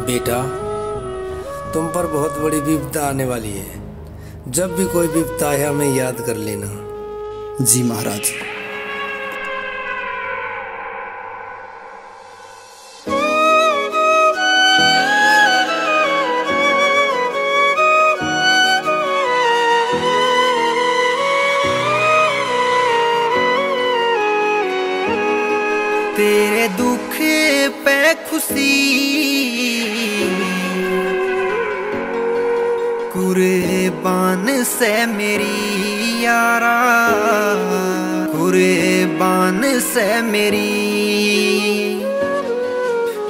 बेटा, तुम पर बहुत बड़ी विपदा आने वाली है। जब भी कोई विपदा है हमें याद कर लेना। जी महाराज। तेरे दुख पे खुशी कुर्बान से मेरी यारा कुर्बान से मेरी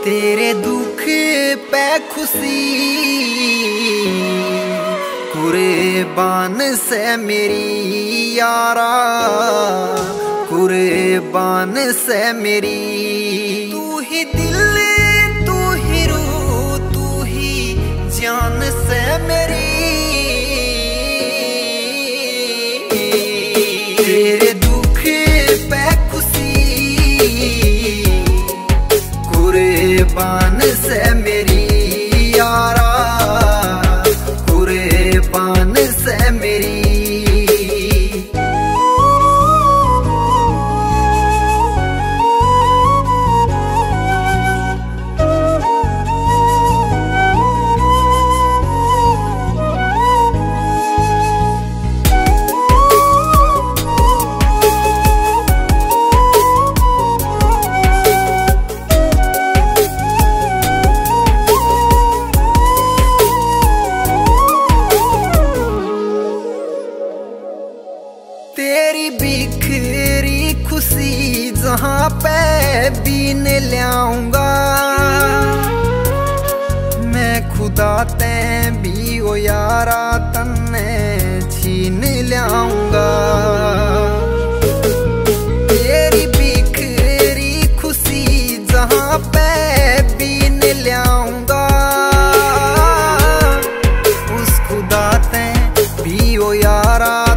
तेरे दुख पे खुशी कुर्बान से मेरी यारा कुर्बान से मेरी। तू ही दिल तू ही रूह, तू ही जान से मेरी। तेरे दुख पे खुशी, कुर्बान से मेरी। तेरी बिखरी खुशी जहाँ पे बीन लाऊँगा मैं खुदा ते भी ओ यारा तन्ने छीन लाऊँगा तेरी बिखरी खुशी जहाँ पे बीन लाऊँगा उस खुदा ते भी ओ यारा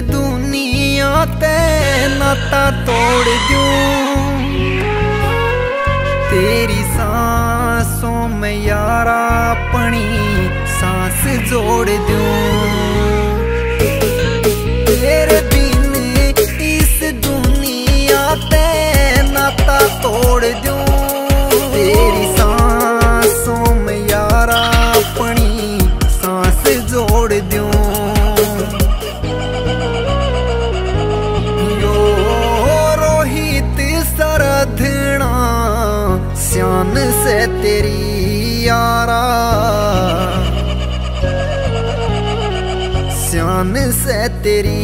ਦੁਨੀਆ ਤੇ ਨਾਤਾ ਤੋੜ ਜੂ ਤੇਰੀ ਸਾਸੋਂ ਮੈਂ ਯਾਰਾ ਆਪਣੀ ਸਾਸ ਜੋੜ ਦੂੰ तेरी यारा। सियान से तेरी